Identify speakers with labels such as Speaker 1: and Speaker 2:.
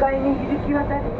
Speaker 1: 界に響き渡り「